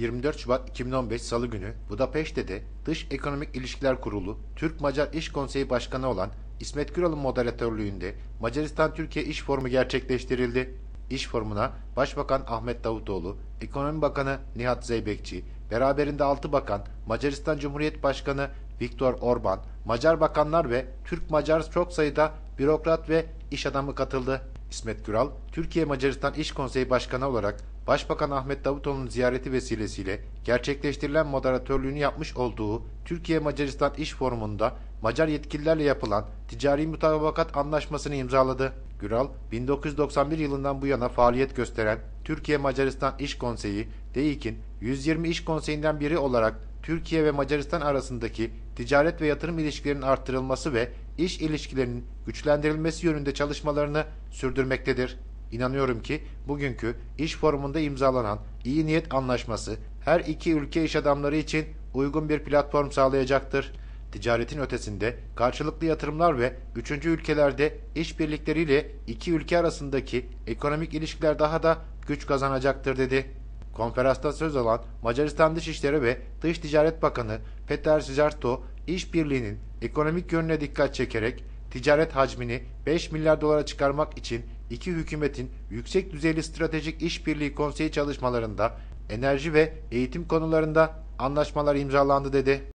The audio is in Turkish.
24 Şubat 2015 Salı günü Budapeşte'de Dış Ekonomik İlişkiler Kurulu Türk-Macar İş Konseyi Başkanı olan İsmet Güral'ın moderatörlüğünde Macaristan-Türkiye İş Forumu gerçekleştirildi. İş forumuna Başbakan Ahmet Davutoğlu, Ekonomi Bakanı Nihat Zeybekçi, beraberinde 6 bakan, Macaristan Cumhuriyet Başkanı Viktor Orban, Macar bakanlar ve Türk-Macar çok sayıda bürokrat ve iş adamı katıldı. İsmet Güral, Türkiye Macaristan İş Konseyi Başkanı olarak Başbakan Ahmet Davutoğlu'nun ziyareti vesilesiyle gerçekleştirilen moderatörlüğünü yapmış olduğu Türkiye Macaristan İş Forumu'nda Macar yetkililerle yapılan ticari mutabakat anlaşmasını imzaladı. Güral, 1991 yılından bu yana faaliyet gösteren Türkiye Macaristan İş Konseyi, DEİK'in 120 iş konseyinden biri olarak Türkiye ve Macaristan arasındaki ticaret ve yatırım ilişkilerinin artırılması ve iş ilişkilerinin güçlendirilmesi yönünde çalışmalarını sürdürmektedir. İnanıyorum ki bugünkü iş forumunda imzalanan iyi niyet anlaşması her iki ülke iş adamları için uygun bir platform sağlayacaktır. Ticaretin ötesinde karşılıklı yatırımlar ve üçüncü ülkelerde işbirlikleriyle iki ülke arasındaki ekonomik ilişkiler daha da güç kazanacaktır dedi. Konferansta söz alan Macaristan Dışişleri ve Dış Ticaret Bakanı Peter Szijjarto, işbirliğinin ekonomik yönüne dikkat çekerek ticaret hacmini 5 milyar dolara çıkarmak için iki hükümetin yüksek düzeyli stratejik işbirliği konseyi çalışmalarında enerji ve eğitim konularında anlaşmalar imzalandı dedi.